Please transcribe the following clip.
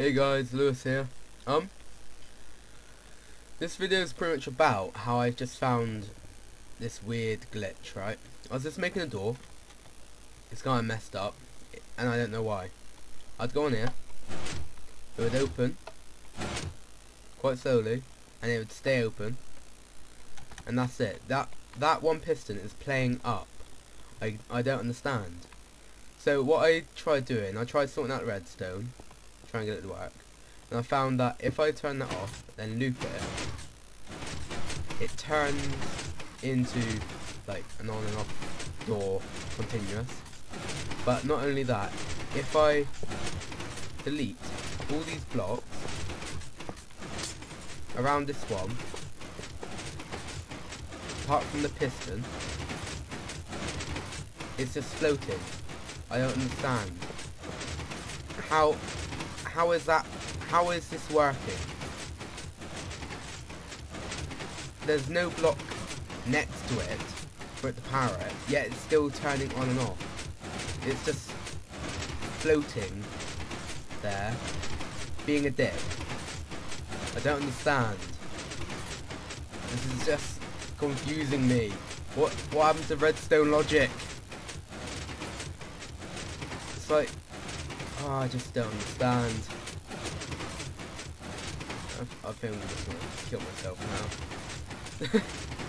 Hey guys, Lewis here. Um, this video is pretty much about how I just found this weird glitch, right? I was just making a door. It's kind of messed up, and I don't know why. I'd go on here, it would open quite slowly, and it would stay open, and that's it. That that one piston is playing up. I I don't understand. So what I tried doing, I tried sorting out redstone, try and get it to work. And I found that if I turn that off, then loop it, it turns into like an on and off door continuous. But not only that, if I delete all these blocks around this one, apart from the piston, it's just floating. I don't understand. How how is that how is this working? There's no block next to it for it to power it, yet it's still turning on and off. It's just floating there, being a dick. I don't understand. This is just confusing me. What what happened to redstone logic? It's like Oh, I just don't understand. I, I think I'm just gonna kill myself now.